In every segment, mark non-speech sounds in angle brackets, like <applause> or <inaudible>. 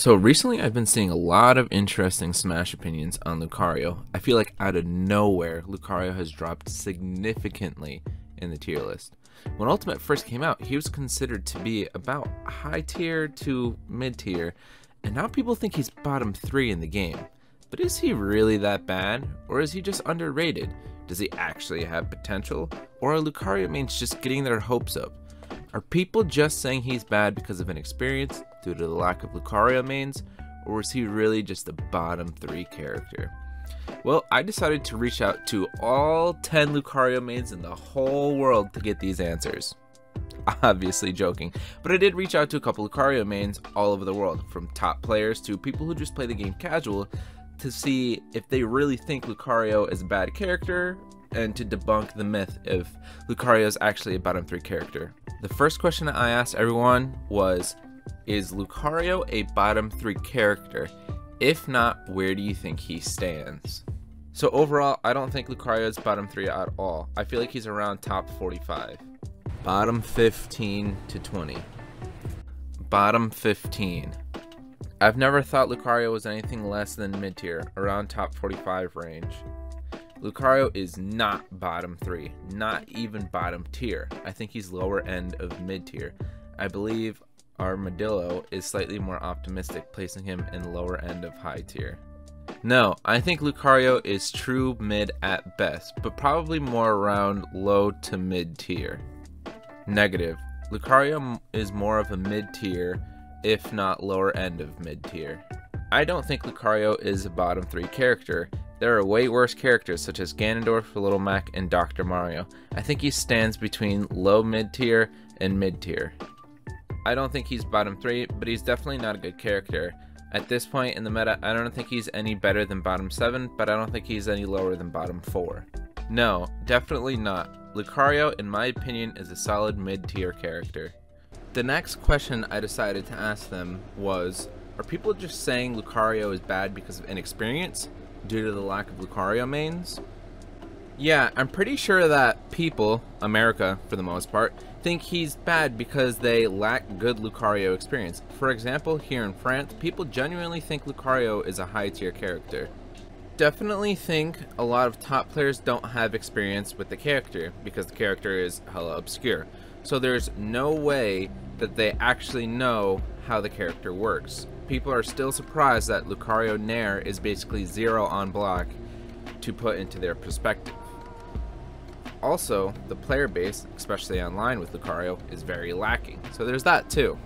So recently I've been seeing a lot of interesting Smash opinions on Lucario. I feel like out of nowhere, Lucario has dropped significantly in the tier list. When Ultimate first came out, he was considered to be about high tier to mid tier, and now people think he's bottom 3 in the game. But is he really that bad, or is he just underrated? Does he actually have potential, or are Lucario mains just getting their hopes up? Are people just saying he's bad because of inexperience due to the lack of Lucario mains, or is he really just a bottom 3 character? Well, I decided to reach out to all 10 Lucario mains in the whole world to get these answers. <laughs> Obviously joking, but I did reach out to a couple Lucario mains all over the world, from top players to people who just play the game casual, to see if they really think Lucario is a bad character and to debunk the myth if Lucario is actually a bottom 3 character. The first question I asked everyone was Is Lucario a bottom 3 character? If not, where do you think he stands? So overall, I don't think Lucario is bottom 3 at all. I feel like he's around top 45. Bottom 15 to 20. Bottom 15. I've never thought Lucario was anything less than mid tier, around top 45 range. Lucario is not bottom three, not even bottom tier. I think he's lower end of mid tier. I believe Armadillo is slightly more optimistic, placing him in lower end of high tier. No, I think Lucario is true mid at best, but probably more around low to mid tier. Negative. Lucario is more of a mid tier, if not lower end of mid tier. I don't think Lucario is a bottom 3 character, there are way worse characters such as Ganondorf, Little Mac, and Dr. Mario. I think he stands between low mid tier and mid tier. I don't think he's bottom 3, but he's definitely not a good character. At this point in the meta, I don't think he's any better than bottom 7, but I don't think he's any lower than bottom 4. No, definitely not. Lucario, in my opinion, is a solid mid-tier character. The next question I decided to ask them was, are people just saying Lucario is bad because of inexperience? due to the lack of Lucario mains. Yeah, I'm pretty sure that people, America for the most part, think he's bad because they lack good Lucario experience. For example, here in France, people genuinely think Lucario is a high tier character. Definitely think a lot of top players don't have experience with the character because the character is hella obscure. So there's no way that they actually know how the character works people are still surprised that Lucario Nair is basically zero on block to put into their perspective. Also, the player base, especially online with Lucario, is very lacking, so there's that too.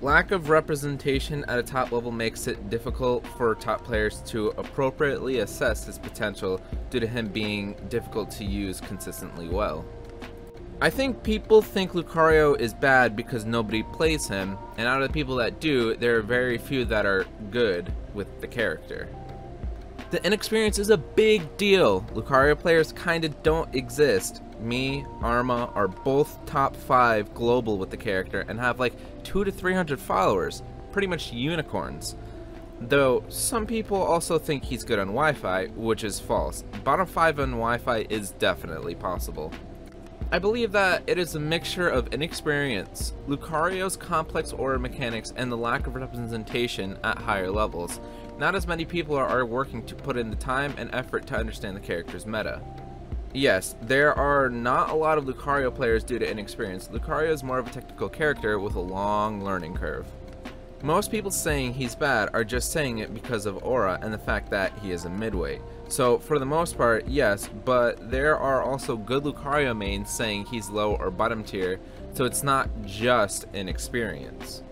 Lack of representation at a top level makes it difficult for top players to appropriately assess his potential due to him being difficult to use consistently well. I think people think Lucario is bad because nobody plays him, and out of the people that do, there are very few that are good with the character. The inexperience is a big deal. Lucario players kinda don't exist. Me, Arma are both top 5 global with the character and have like 2 to 300 followers. Pretty much unicorns. Though some people also think he's good on Wi-Fi, which is false. Bottom 5 on Wi-Fi is definitely possible. I believe that it is a mixture of inexperience, Lucario's complex aura mechanics, and the lack of representation at higher levels. Not as many people are working to put in the time and effort to understand the character's meta. Yes, there are not a lot of Lucario players due to inexperience. Lucario is more of a technical character with a long learning curve. Most people saying he's bad are just saying it because of aura and the fact that he is a midweight. So for the most part, yes, but there are also good Lucario mains saying he's low or bottom tier, so it's not just inexperience.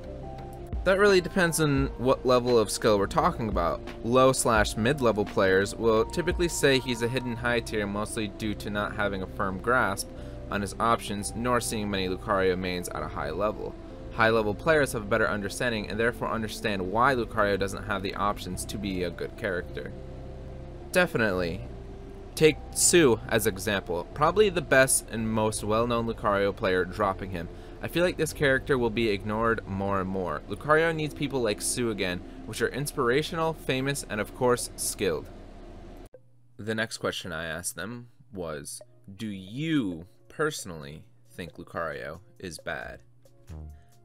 That really depends on what level of skill we're talking about. Low slash mid level players will typically say he's a hidden high tier mostly due to not having a firm grasp on his options nor seeing many Lucario mains at a high level. High level players have a better understanding and therefore understand why Lucario doesn't have the options to be a good character. Definitely. Take Tsu as example, probably the best and most well-known Lucario player dropping him. I feel like this character will be ignored more and more. Lucario needs people like Sue again, which are inspirational, famous, and of course, skilled. The next question I asked them was, do you personally think Lucario is bad?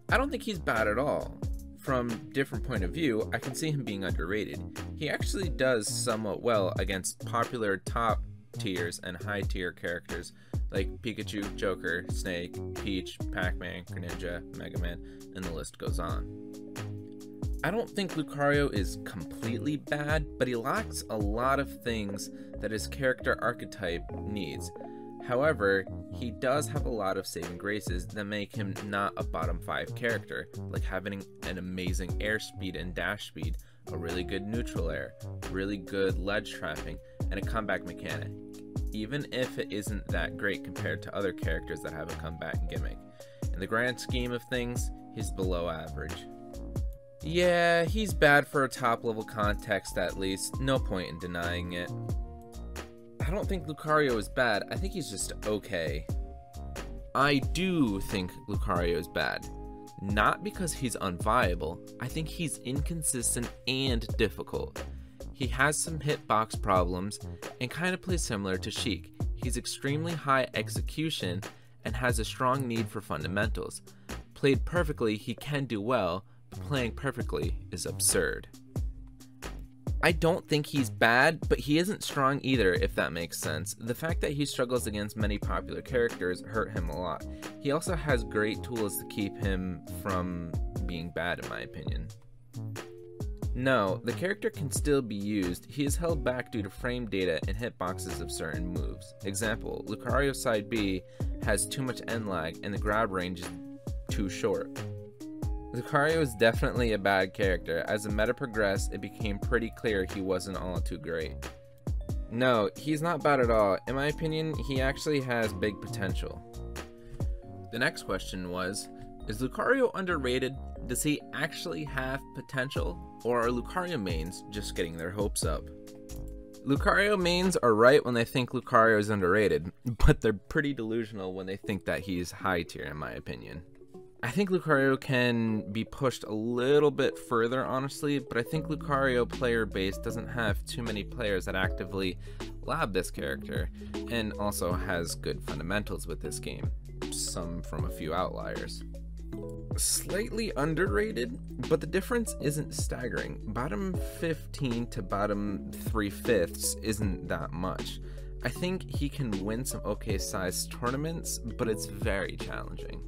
I don't think he's bad at all. from different point of view, I can see him being underrated. He actually does somewhat well against popular top tiers and high tier characters like Pikachu, Joker, Snake, Peach, Pac-Man, Greninja, Mega Man, and the list goes on. I don't think Lucario is completely bad, but he lacks a lot of things that his character archetype needs. However, he does have a lot of saving graces that make him not a bottom 5 character, like having an amazing airspeed and dash speed, a really good neutral air, really good ledge trapping, and a comeback mechanic, even if it isn't that great compared to other characters that have a comeback gimmick. In the grand scheme of things, he's below average. Yeah, he's bad for a top level context at least, no point in denying it. I don't think Lucario is bad, I think he's just okay. I do think Lucario is bad. Not because he's unviable, I think he's inconsistent and difficult. He has some hitbox problems and kind of plays similar to Sheik. He's extremely high execution and has a strong need for fundamentals. Played perfectly, he can do well, but playing perfectly is absurd. I don't think he's bad, but he isn't strong either, if that makes sense. The fact that he struggles against many popular characters hurt him a lot. He also has great tools to keep him from being bad, in my opinion. No, the character can still be used, he is held back due to frame data and hitboxes of certain moves. Example, Lucario side B has too much end lag and the grab range is too short. Lucario is definitely a bad character. As the meta progressed, it became pretty clear he wasn't all too great. No, he's not bad at all. In my opinion, he actually has big potential. The next question was Is Lucario underrated? Does he actually have potential? Or are Lucario mains just getting their hopes up? Lucario mains are right when they think Lucario is underrated, <laughs> but they're pretty delusional when they think that he's high tier, in my opinion. I think Lucario can be pushed a little bit further, honestly, but I think Lucario player base doesn't have too many players that actively lab this character, and also has good fundamentals with this game, some from a few outliers. Slightly underrated, but the difference isn't staggering. Bottom 15 to bottom 3 fifths isn't that much. I think he can win some okay sized tournaments, but it's very challenging.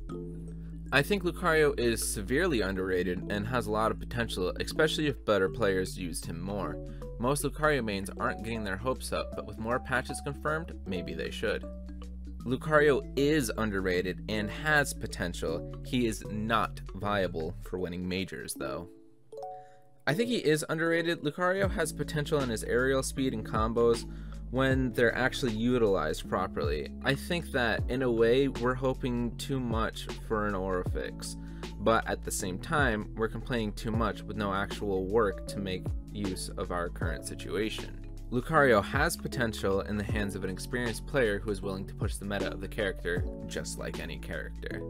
I think Lucario is severely underrated and has a lot of potential, especially if better players used him more. Most Lucario mains aren't getting their hopes up, but with more patches confirmed, maybe they should. Lucario is underrated and has potential. He is not viable for winning majors, though. I think he is underrated. Lucario has potential in his aerial speed and combos, when they're actually utilized properly. I think that in a way we're hoping too much for an aura fix, but at the same time we're complaining too much with no actual work to make use of our current situation. Lucario has potential in the hands of an experienced player who is willing to push the meta of the character, just like any character.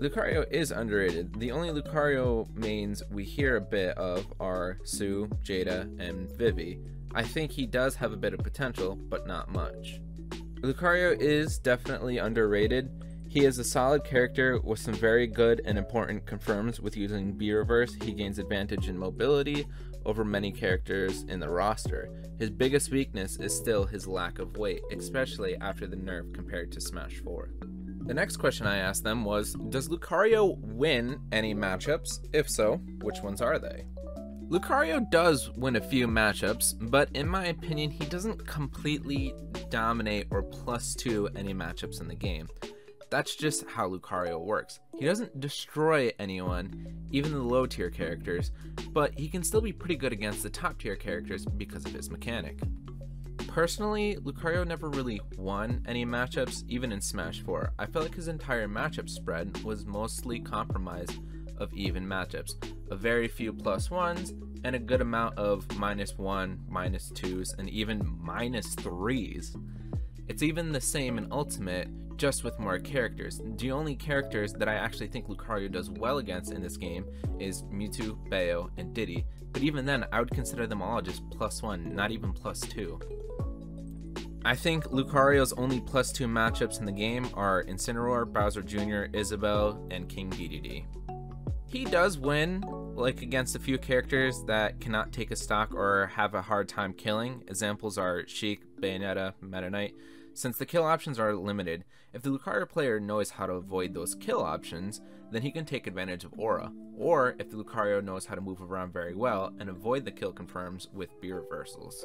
Lucario is underrated. The only Lucario mains we hear a bit of are Sue, Jeda, and Vivi, I think he does have a bit of potential, but not much. Lucario is definitely underrated. He is a solid character with some very good and important confirms with using B reverse. He gains advantage in mobility over many characters in the roster. His biggest weakness is still his lack of weight, especially after the nerf compared to Smash 4. The next question I asked them was Does Lucario win any matchups? If so, which ones are they? Lucario does win a few matchups, but in my opinion, he doesn't completely dominate or plus two any matchups in the game. That's just how Lucario works. He doesn't destroy anyone, even the low tier characters, but he can still be pretty good against the top tier characters because of his mechanic. Personally, Lucario never really won any matchups, even in Smash 4. I felt like his entire matchup spread was mostly compromised of even matchups, a very few plus ones, and a good amount of minus one, minus twos, and even minus threes. It's even the same in Ultimate, just with more characters. The only characters that I actually think Lucario does well against in this game is Mewtwo, Bayo, and Diddy, but even then, I would consider them all just plus one, not even plus two. I think Lucario's only plus two matchups in the game are Incineroar, Bowser Jr., Isabelle, and King Dedede. He does win, like against a few characters that cannot take a stock or have a hard time killing. Examples are Sheik, Bayonetta, Meta Knight. Since the kill options are limited, if the Lucario player knows how to avoid those kill options, then he can take advantage of Aura. Or if the Lucario knows how to move around very well and avoid the kill confirms with B reversals.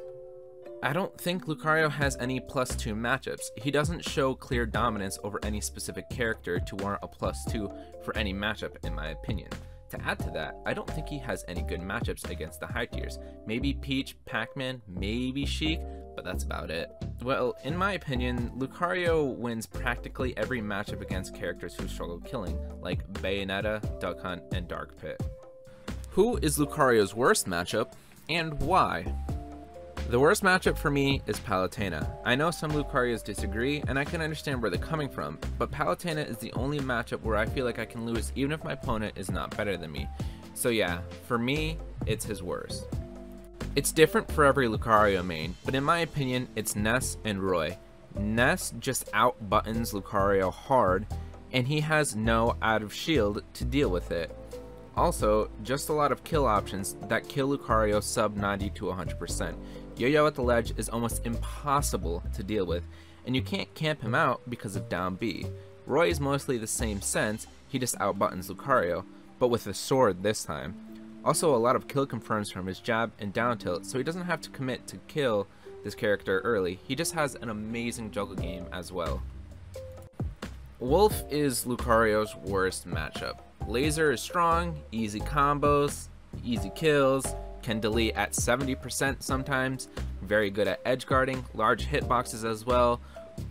I don't think Lucario has any plus 2 matchups. He doesn't show clear dominance over any specific character to warrant a plus 2 for any matchup in my opinion. To add to that, I don't think he has any good matchups against the high tiers. Maybe Peach, Pac-Man, maybe Sheik, but that's about it. Well, in my opinion, Lucario wins practically every matchup against characters who struggle killing, like Bayonetta, Duck Hunt, and Dark Pit. Who is Lucario's worst matchup, and why? The worst matchup for me is Palutena. I know some Lucarios disagree, and I can understand where they're coming from, but Palutena is the only matchup where I feel like I can lose even if my opponent is not better than me. So yeah, for me, it's his worst. It's different for every Lucario main, but in my opinion, it's Ness and Roy. Ness just out buttons Lucario hard, and he has no out of shield to deal with it. Also, just a lot of kill options that kill Lucario sub 90 to 100%. Yo-Yo at the ledge is almost impossible to deal with, and you can't camp him out because of down B. Roy is mostly the same sense, he just outbuttons Lucario, but with a sword this time. Also, a lot of kill confirms from his jab and down tilt, so he doesn't have to commit to kill this character early, he just has an amazing juggle game as well. Wolf is Lucario's worst matchup. Laser is strong, easy combos, easy kills, can delete at 70% sometimes, very good at edge guarding, large hitboxes as well.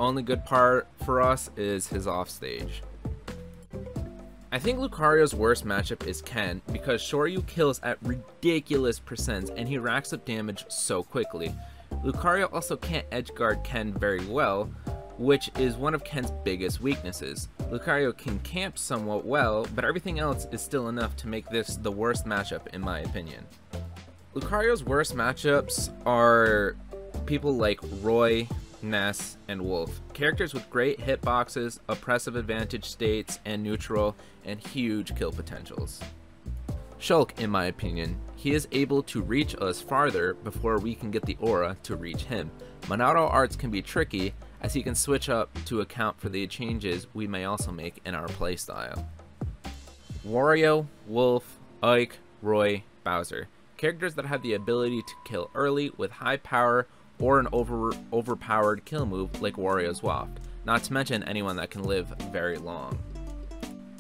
Only good part for us is his offstage. I think Lucario's worst matchup is Ken because Shoryu kills at ridiculous percents and he racks up damage so quickly. Lucario also can't edge guard Ken very well, which is one of Ken's biggest weaknesses. Lucario can camp somewhat well, but everything else is still enough to make this the worst matchup in my opinion. Lucario's worst matchups are people like Roy, Ness, and Wolf. Characters with great hitboxes, oppressive advantage states, and neutral, and huge kill potentials. Shulk, in my opinion, he is able to reach us farther before we can get the aura to reach him. Monado arts can be tricky, as he can switch up to account for the changes we may also make in our playstyle. Wario, Wolf, Ike, Roy, Bowser characters that have the ability to kill early with high power or an over overpowered kill move like Wario's Waft, not to mention anyone that can live very long.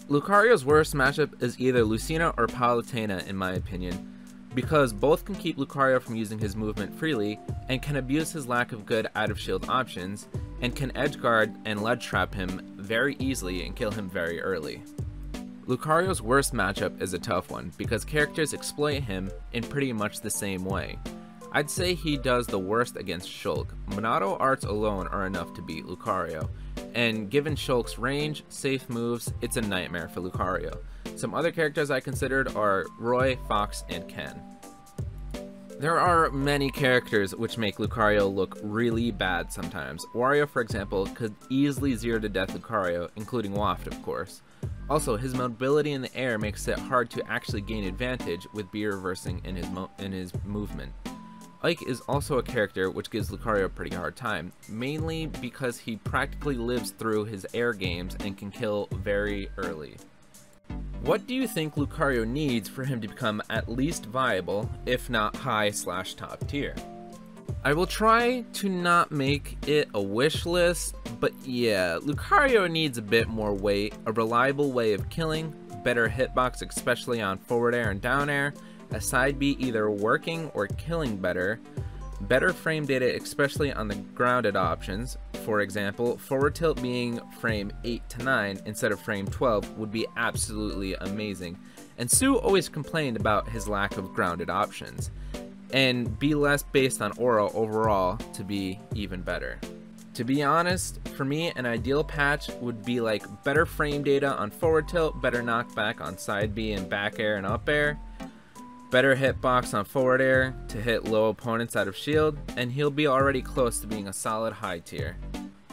Lucario's worst matchup is either Lucina or Palutena in my opinion, because both can keep Lucario from using his movement freely and can abuse his lack of good out of shield options, and can edge guard and ledge trap him very easily and kill him very early. Lucario's worst matchup is a tough one because characters exploit him in pretty much the same way. I'd say he does the worst against Shulk. Monado arts alone are enough to beat Lucario, and given Shulk's range, safe moves, it's a nightmare for Lucario. Some other characters I considered are Roy, Fox, and Ken. There are many characters which make Lucario look really bad sometimes. Wario, for example, could easily zero to death Lucario, including Waft, of course. Also, his mobility in the air makes it hard to actually gain advantage with B reversing in his, in his movement. Ike is also a character which gives Lucario a pretty hard time, mainly because he practically lives through his air games and can kill very early. What do you think Lucario needs for him to become at least viable, if not high slash top tier? I will try to not make it a wish list, but yeah, Lucario needs a bit more weight, a reliable way of killing, better hitbox especially on forward air and down air, a side B either working or killing better, better frame data especially on the grounded options, for example, forward tilt being frame 8 to 9 instead of frame 12 would be absolutely amazing, and Sue always complained about his lack of grounded options and be less based on aura overall to be even better. To be honest, for me, an ideal patch would be like better frame data on forward tilt, better knockback on side B and back air and up air, better hitbox on forward air to hit low opponents out of shield, and he'll be already close to being a solid high tier.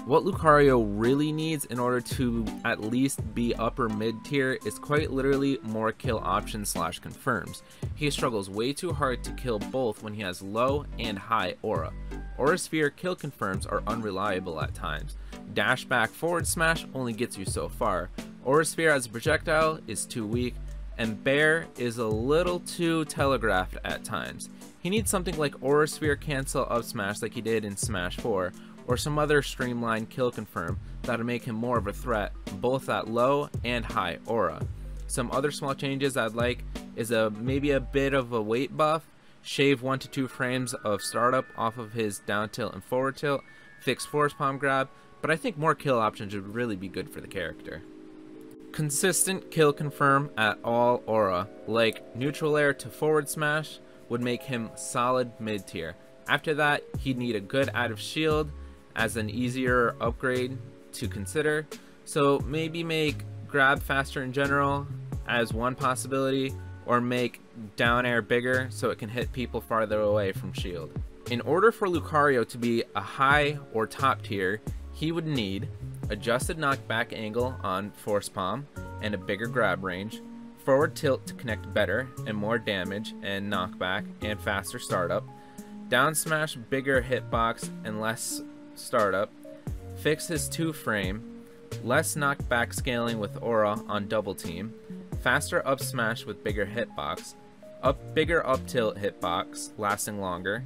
What Lucario really needs in order to at least be upper mid tier is quite literally more kill options slash confirms. He struggles way too hard to kill both when he has low and high aura. Aura Sphere kill confirms are unreliable at times. Dash back forward smash only gets you so far. Aura Sphere as a projectile is too weak, and Bair is a little too telegraphed at times. He needs something like Aura Sphere cancel up smash like he did in Smash 4, or some other streamlined kill confirm that'll make him more of a threat, both at low and high aura. Some other small changes I'd like is a maybe a bit of a weight buff, shave 1 to 2 frames of startup off of his down tilt and forward tilt, fix force palm grab, but I think more kill options would really be good for the character. Consistent kill confirm at all aura, like neutral air to forward smash, would make him solid mid tier. After that, he'd need a good out of shield, as an easier upgrade to consider. So maybe make grab faster in general as one possibility, or make down air bigger so it can hit people farther away from shield. In order for Lucario to be a high or top tier, he would need adjusted knockback angle on force palm and a bigger grab range, forward tilt to connect better and more damage and knockback and faster startup, down smash bigger hitbox and less startup, fix his 2 frame, less knockback scaling with aura on double team, faster up smash with bigger hitbox, up bigger up tilt hitbox lasting longer,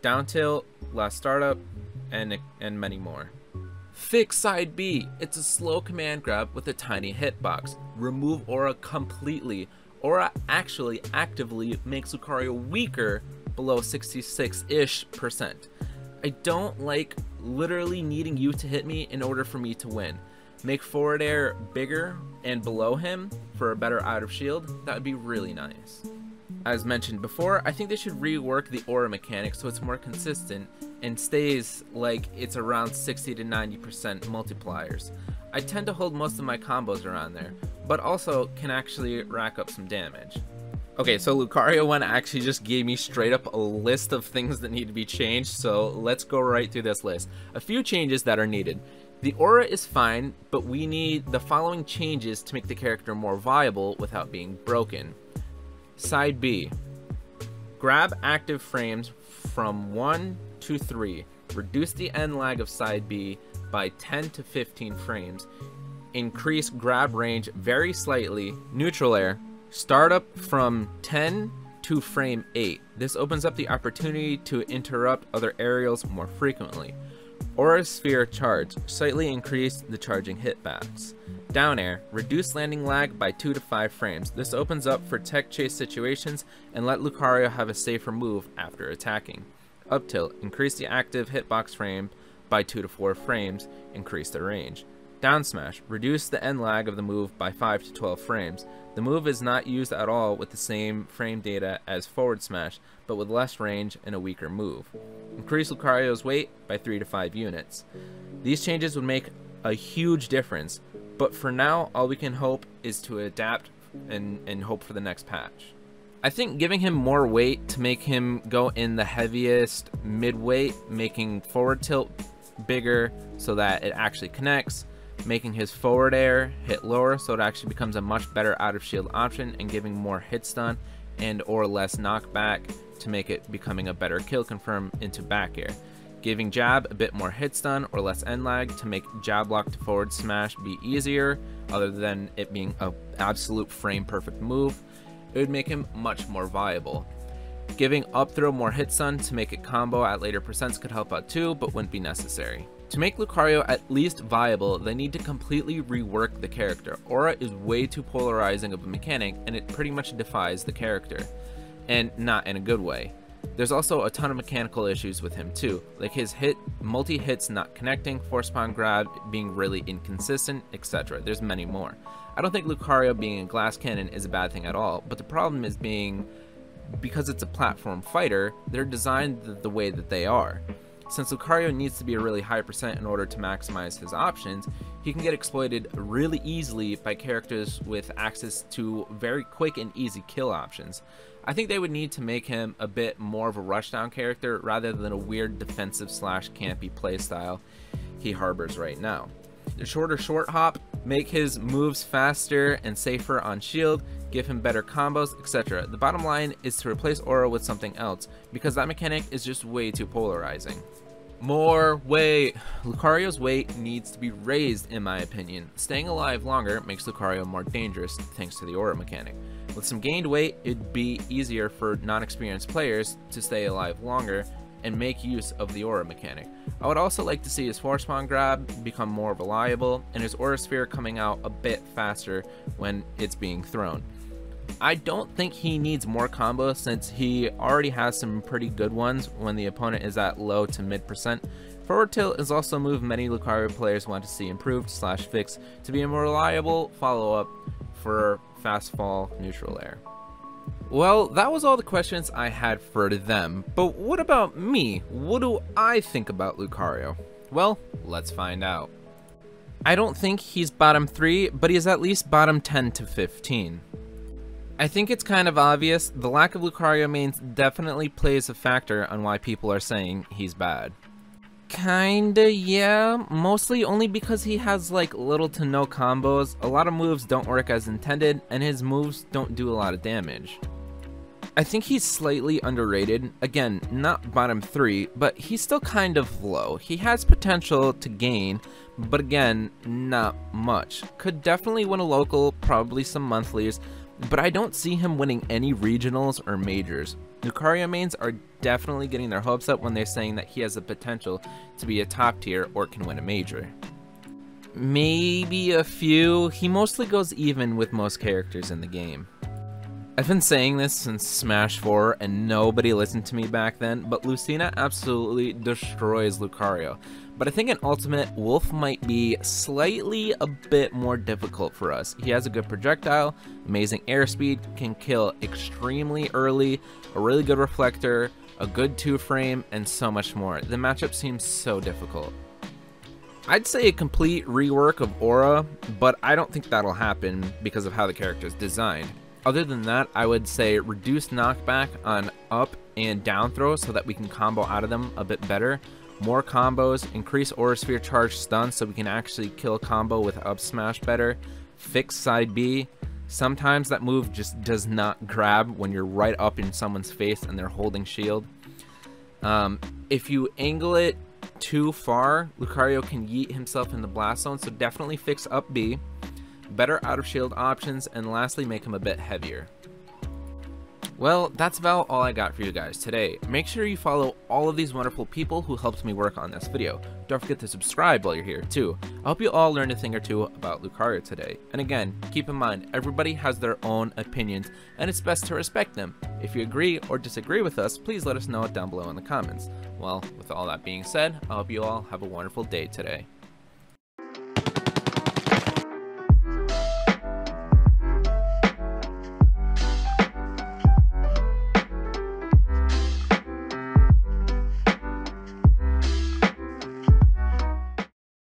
down tilt, less startup, and, and many more. Fix side B. It's a slow command grab with a tiny hitbox. Remove aura completely. Aura actually actively makes Lucario weaker below 66-ish percent. I don't like literally needing you to hit me in order for me to win. Make forward air bigger and below him for a better out of shield. That would be really nice. As mentioned before, I think they should rework the aura mechanic so it's more consistent and stays like it's around 60 to 90% multipliers. I tend to hold most of my combos around there, but also can actually rack up some damage. Okay, so Lucario 1 actually just gave me straight up a list of things that need to be changed, so let's go right through this list. A few changes that are needed. The aura is fine, but we need the following changes to make the character more viable without being broken. Side B. Grab active frames from 1 to 3. Reduce the end lag of side B by 10 to 15 frames. Increase grab range very slightly. Neutral air Startup from 10 to frame 8. This opens up the opportunity to interrupt other aerials more frequently. Aura Sphere Charge, slightly increase the charging hitbacks. Down air, reduce landing lag by 2 to 5 frames. This opens up for tech chase situations and let Lucario have a safer move after attacking. Up tilt, increase the active hitbox frame by 2 to 4 frames, increase the range. Down smash, reduce the end lag of the move by 5 to 12 frames. The move is not used at all with the same frame data as forward smash, but with less range and a weaker move. Increase Lucario's weight by 3 to 5 units. These changes would make a huge difference, but for now all we can hope is to adapt and, and hope for the next patch. I think giving him more weight to make him go in the heaviest mid-weight, making forward tilt bigger so that it actually connects, making his forward air hit lower so it actually becomes a much better out of shield option and giving more hit stun and or less knockback to make it becoming a better kill confirm into back air. Giving jab a bit more hit stun or less end lag to make jab lock to forward smash be easier other than it being an absolute frame perfect move. It would make him much more viable. Giving up throw more hit stun to make it combo at later percents could help out too, but wouldn't be necessary. To make Lucario at least viable, they need to completely rework the character. Aura is way too polarizing of a mechanic, and it pretty much defies the character. And not in a good way. There's also a ton of mechanical issues with him too, like his hit, multi-hits not connecting, force palm grab being really inconsistent, etc. There's many more. I don't think Lucario being a glass cannon is a bad thing at all, but the problem is being, because it's a platform fighter, they're designed the way that they are. Since Lucario needs to be a really high percent in order to maximize his options, he can get exploited really easily by characters with access to very quick and easy kill options. I think they would need to make him a bit more of a rushdown character rather than a weird defensive slash campy playstyle. he harbors right now. The shorter short hop, make his moves faster and safer on shield, give him better combos, etc. The bottom line is to replace Aura with something else, because that mechanic is just way too polarizing. More weight. Lucario's weight needs to be raised in my opinion. Staying alive longer makes Lucario more dangerous thanks to the aura mechanic. With some gained weight, it'd be easier for non-experienced players to stay alive longer and make use of the aura mechanic. I would also like to see his force palm grab become more reliable and his aura sphere coming out a bit faster when it's being thrown. I don't think he needs more combo since he already has some pretty good ones when the opponent is at low to mid percent. Forward tilt is also a move many Lucario players want to see improved slash fixed to be a more reliable follow-up for fast fall neutral air. Well, that was all the questions I had for them, but what about me? What do I think about Lucario? Well, let's find out. I don't think he's bottom 3, but he's at least bottom 10 to 15. I think it's kind of obvious, the lack of Lucario mains definitely plays a factor on why people are saying he's bad. Kinda, yeah. Mostly only because he has like little to no combos, a lot of moves don't work as intended, and his moves don't do a lot of damage. I think he's slightly underrated. Again, not bottom 3, but he's still kind of low. He has potential to gain, but again, not much. Could definitely win a local, probably some monthlies, but I don't see him winning any regionals or majors. Lucario mains are definitely getting their hopes up when they're saying that he has the potential to be a top tier or can win a major. Maybe a few, he mostly goes even with most characters in the game. I've been saying this since Smash 4 and nobody listened to me back then, but Lucina absolutely destroys Lucario. But I think in Ultimate, Wolf might be slightly a bit more difficult for us. He has a good projectile, amazing airspeed, can kill extremely early, a really good reflector, a good 2-frame, and so much more. The matchup seems so difficult. I'd say a complete rework of Aura, but I don't think that'll happen because of how the character is designed. Other than that, I would say reduce knockback on up and down throws so that we can combo out of them a bit better. More combos, increase Aura Sphere charge stun so we can actually kill combo with up smash better. Fix side B. Sometimes that move just does not grab when you're right up in someone's face and they're holding shield. Um, if you angle it too far, Lucario can yeet himself in the blast zone, so definitely fix up B better out of shield options, and lastly make him a bit heavier. Well, that's about all I got for you guys today. Make sure you follow all of these wonderful people who helped me work on this video. Don't forget to subscribe while you're here too. I hope you all learned a thing or two about Lucario today. And again, keep in mind, everybody has their own opinions, and it's best to respect them. If you agree or disagree with us, please let us know down below in the comments. Well, with all that being said, I hope you all have a wonderful day today.